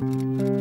Música